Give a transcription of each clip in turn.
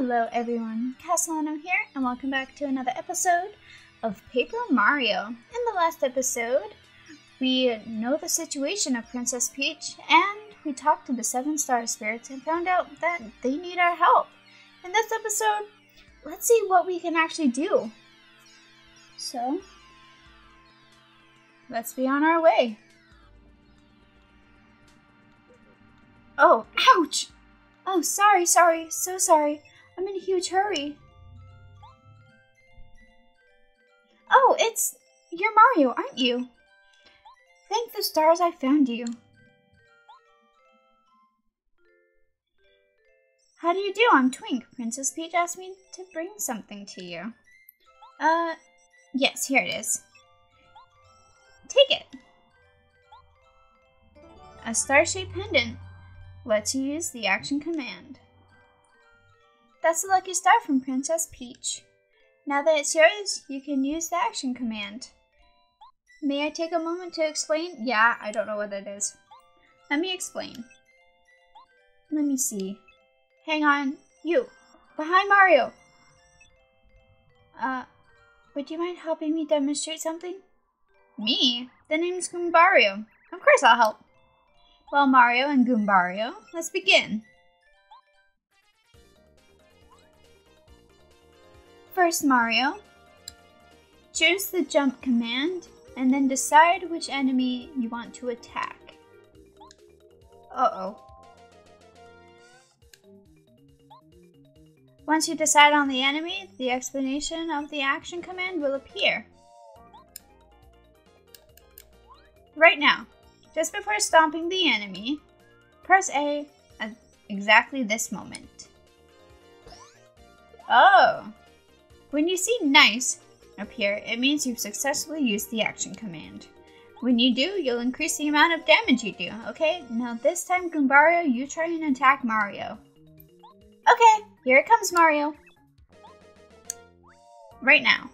Hello everyone, Kasilano here, and welcome back to another episode of Paper Mario. In the last episode, we know the situation of Princess Peach, and we talked to the Seven Star Spirits and found out that they need our help. In this episode, let's see what we can actually do. So, let's be on our way. Oh, ouch! Oh, sorry, sorry, so sorry. I'm in a huge hurry. Oh, it's. You're Mario, aren't you? Thank the stars I found you. How do you do? I'm Twink. Princess Peach asked me to bring something to you. Uh, yes, here it is. Take it. A star-shaped pendant lets you use the action command. That's the lucky star from Princess Peach. Now that it's yours, you can use the action command. May I take a moment to explain? Yeah, I don't know what it is. Let me explain. Let me see. Hang on. You. Behind Mario. Uh, would you mind helping me demonstrate something? Me? The name's Goombario. Of course I'll help. Well, Mario and Goombario, let's begin. First, Mario, choose the jump command and then decide which enemy you want to attack. Uh-oh. Once you decide on the enemy, the explanation of the action command will appear. Right now, just before stomping the enemy, press A at exactly this moment. Oh! When you see nice appear, it means you've successfully used the action command. When you do, you'll increase the amount of damage you do, okay? Now this time, Goombario, you try and attack Mario. Okay, here it comes, Mario. Right now.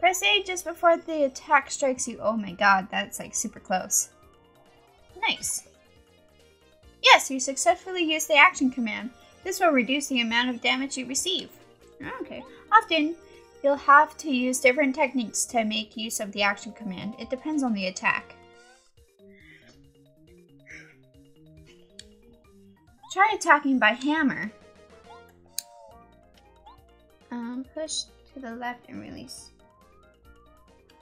Press A just before the attack strikes you. Oh my god, that's like super close. Nice. Yes, you successfully used the action command. This will reduce the amount of damage you receive. Okay. Often, you'll have to use different techniques to make use of the action command. It depends on the attack. Try attacking by hammer. Um, push to the left and release.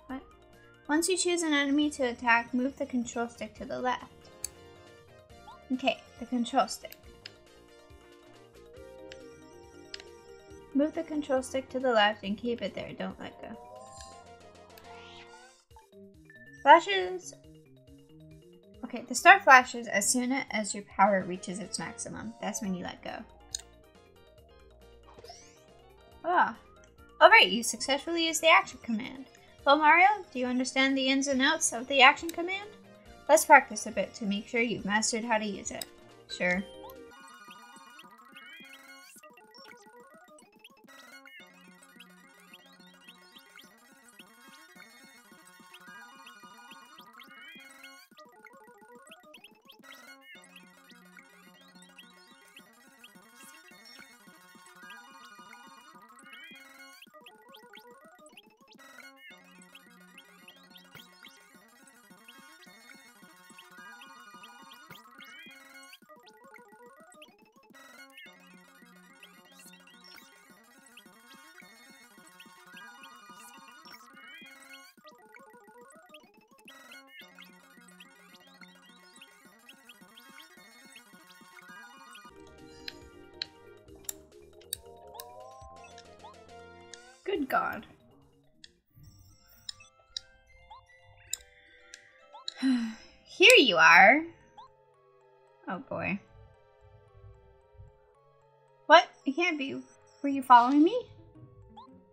What? Once you choose an enemy to attack, move the control stick to the left. Okay, the control stick. Move the control stick to the left and keep it there, don't let go. Flashes... Okay, the star flashes as soon as your power reaches its maximum. That's when you let go. Ah. Alright, you successfully used the action command. Well, Mario, do you understand the ins and outs of the action command? Let's practice a bit to make sure you've mastered how to use it. Sure. God. Here you are. Oh boy. What? It can't be. Were you following me?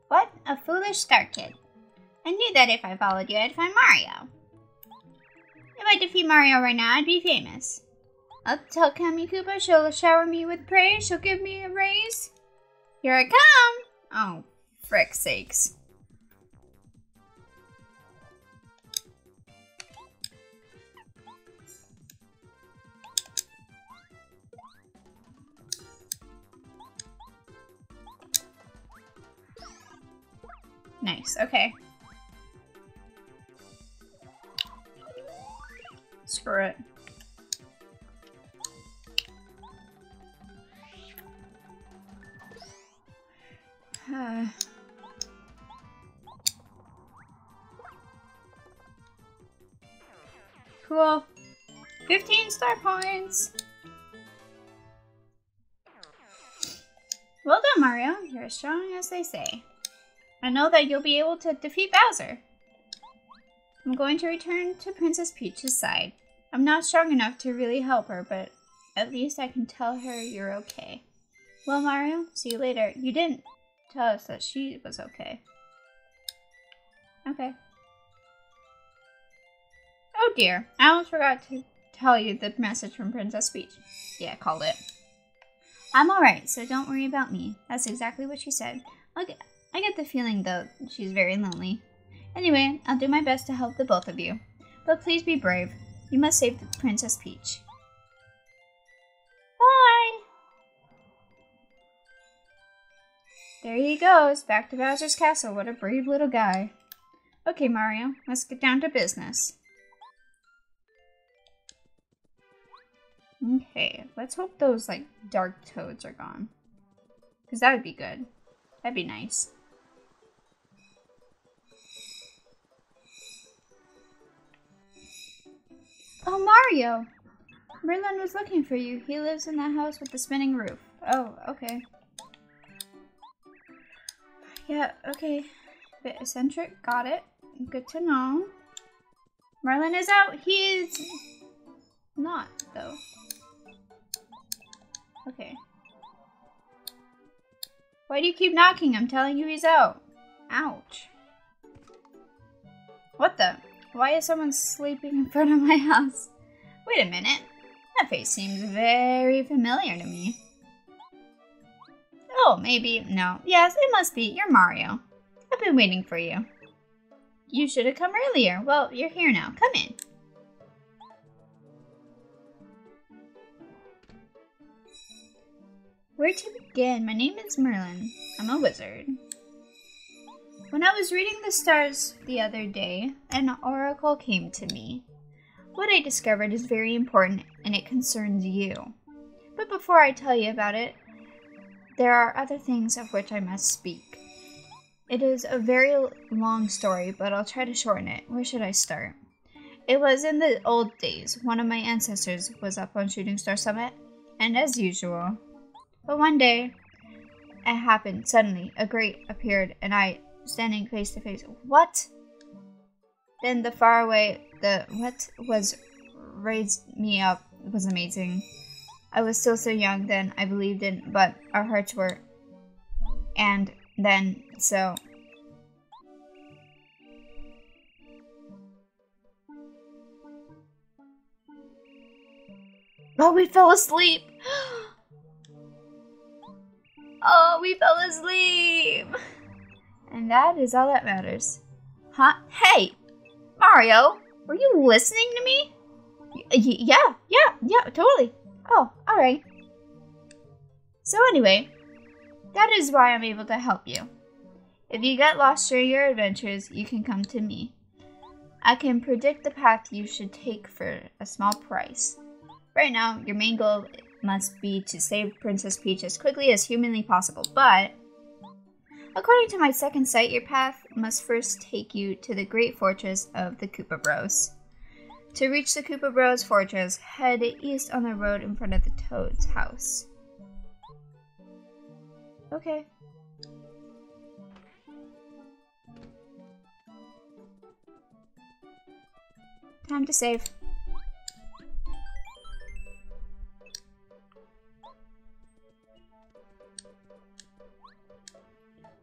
What? A foolish Star Kid. I knew that if I followed you, I'd find Mario. If I defeat Mario right now, I'd be famous. I'll tell Kammy Koopa she'll shower me with praise, she'll give me a raise. Here I come! Oh, frick's sakes. Nice, okay. Screw it. Huh. cool. 15 star points. Well done, Mario. You're as strong as they say. I know that you'll be able to defeat Bowser. I'm going to return to Princess Peach's side. I'm not strong enough to really help her, but at least I can tell her you're okay. Well, Mario, see you later. You didn't tell us that she was okay. Okay. Oh dear, I almost forgot to tell you the message from Princess Peach. Yeah, called it. I'm alright, so don't worry about me. That's exactly what she said. I get, I get the feeling, though, she's very lonely. Anyway, I'll do my best to help the both of you. But please be brave. You must save Princess Peach. Bye! There he goes, back to Bowser's castle. What a brave little guy. Okay, Mario, let's get down to business. Okay, let's hope those, like, dark toads are gone. Because that would be good. That'd be nice. Oh, Mario! Merlin was looking for you. He lives in that house with the spinning roof. Oh, okay. Yeah, okay. Bit eccentric, got it. Good to know. Merlin is out. He is Why do you keep knocking? I'm telling you he's out. Ouch. What the? Why is someone sleeping in front of my house? Wait a minute. That face seems very familiar to me. Oh, maybe. No. Yes, it must be. You're Mario. I've been waiting for you. You should have come earlier. Well, you're here now. Come in. Where to begin? My name is Merlin. I'm a wizard. When I was reading the stars the other day, an oracle came to me. What I discovered is very important and it concerns you. But before I tell you about it, there are other things of which I must speak. It is a very long story, but I'll try to shorten it. Where should I start? It was in the old days. One of my ancestors was up on Shooting Star Summit, and as usual, but one day, it happened suddenly. A grate appeared, and I, standing face to face, what? Then the far away, the what was raised me up was amazing. I was still so young then, I believed in, but our hearts were. And then, so. Oh, we fell asleep! Oh, we fell asleep! And that is all that matters. Huh? Hey! Mario! Were you listening to me? Y yeah, yeah, yeah, totally. Oh, alright. So anyway, that is why I'm able to help you. If you get lost during your adventures, you can come to me. I can predict the path you should take for a small price. Right now, your main goal must be to save Princess Peach as quickly as humanly possible, but according to my second sight, your path must first take you to the great fortress of the Koopa Bros. To reach the Koopa Bros fortress, head east on the road in front of the Toad's house. Okay. Time to save.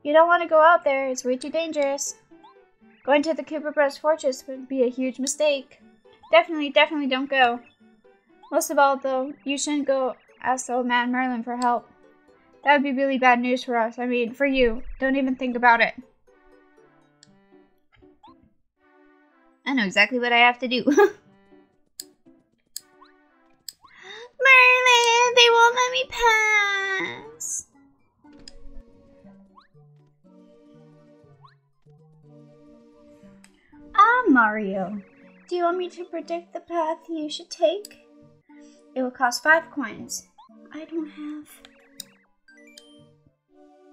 You don't want to go out there, it's way too dangerous. Going to the Koopa Bros Fortress would be a huge mistake. Definitely, definitely don't go. Most of all, though, you shouldn't go ask old man Merlin for help. That would be really bad news for us. I mean, for you. Don't even think about it. I know exactly what I have to do. Merlin, they won't let me pass. Ah, Mario. Do you want me to predict the path you should take? It will cost five coins. I don't have.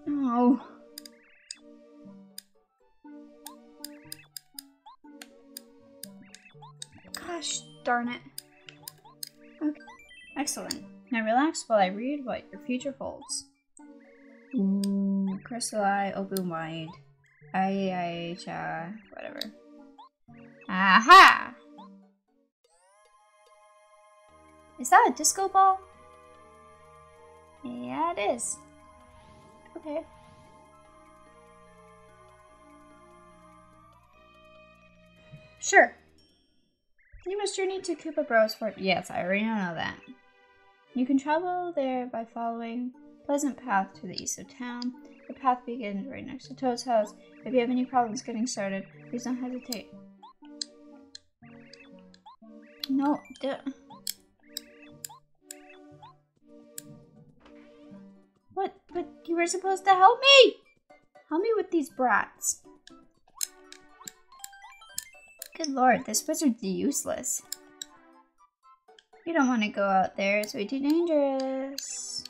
Oh. Gosh darn it. Okay. Excellent. Now relax while I read what your future holds. Mm, Ooh, crystal eye, open wide. I, I, cha, whatever. Aha! Is that a disco ball? Yeah, it is. Okay. Sure. You must journey to Koopa Bros for- Yes, I already know that. You can travel there by following pleasant path to the east of town. The path begins right next to Toad's house. If you have any problems getting started, please don't hesitate. No, duh. What? But you were supposed to help me! Help me with these brats. Good lord, this wizard's useless. You don't want to go out there, it's way too dangerous.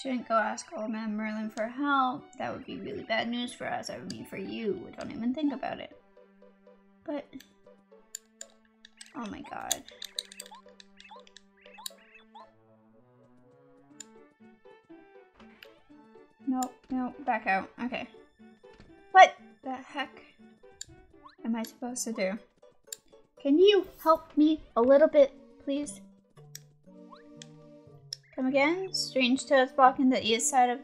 Shouldn't go ask old man Merlin for help. That would be really bad news for us. I mean for you. Don't even think about it. But... Oh my god. Nope, nope, back out. Okay. What the heck am I supposed to do? Can you help me a little bit, please? Come again? Strange toads blocking the east side of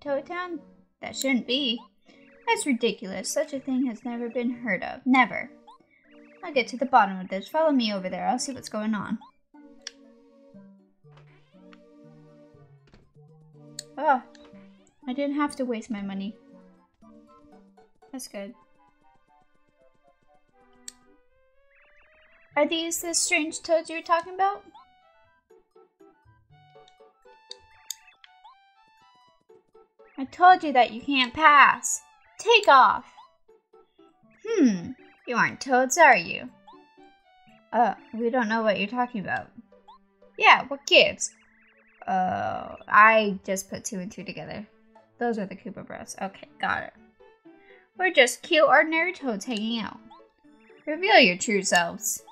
Toad Town? That shouldn't be. That's ridiculous. Such a thing has never been heard of. Never. I'll get to the bottom of this. Follow me over there. I'll see what's going on. Ah, I didn't have to waste my money. That's good. Are these the strange toads you were talking about? I told you that you can't pass. Take off. Hmm, you aren't toads, are you? Uh, we don't know what you're talking about. Yeah, what gives? Uh, I just put two and two together. Those are the Koopa Bros. Okay, got it. We're just cute ordinary toads hanging out. Reveal your true selves.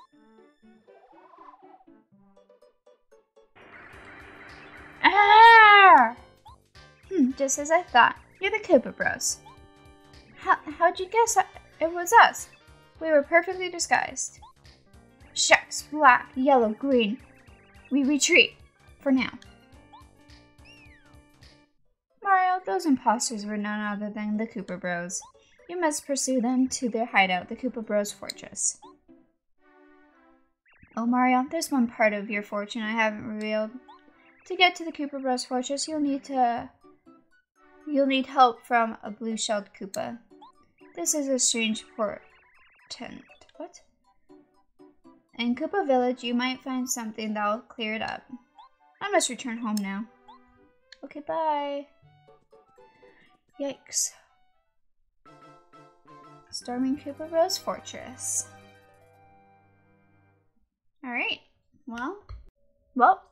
Ah! Hmm, just as I thought. You're the Koopa Bros. How, how'd you guess it was us? We were perfectly disguised. Shucks, black, yellow, green. We retreat. For now. Mario, those imposters were none other than the Koopa Bros. You must pursue them to their hideout, the Koopa Bros Fortress. Oh, Mario, there's one part of your fortune I haven't revealed. To get to the Koopa Bros Fortress, you'll need to... You'll need help from a blue-shelled Koopa. This is a strange portent. What? In Koopa Village, you might find something that'll clear it up. I must return home now. Okay, bye. Yikes. Storming Koopa Bros Fortress. Alright, well, well,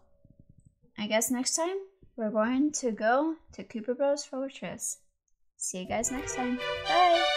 I guess next time we're going to go to Koopa Bros Fortress. See you guys next time. Bye!